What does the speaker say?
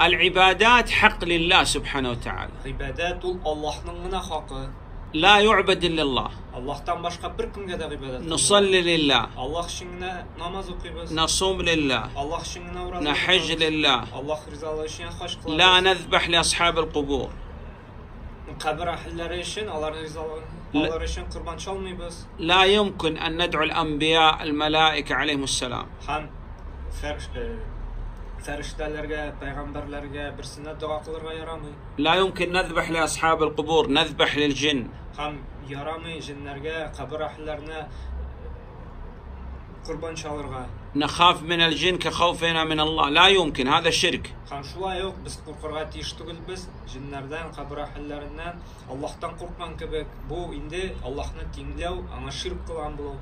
العبادات حق لله سبحانه وتعالى. عبادات الله لا يعبد إلا الله. الله باشقا بر نصلي لله. الله نصوم لله. الله نحج لله. الله لا نذبح لأصحاب القبور. لا يمكن أن ندعو الأنبياء الملائكة عليهم السلام. э, фәрештәләргә пәйгамбәрләргә берсенә дуа кылырга ярамый لا يمكن نذبح لأصحاب القبور نذبح للجن һәм ярамый җиннәргә кабер әһелләренә курбан чалырга نخاف من الجن كخوفنا من الله لا يمكن هذا شرك һәм шулай ук без куркырга тиеш түгелбез җиннәрдән кабер әһелләреннән аллаһтан курккан кебек бу инде аллаһны тиңләү аңа ширк кылган булу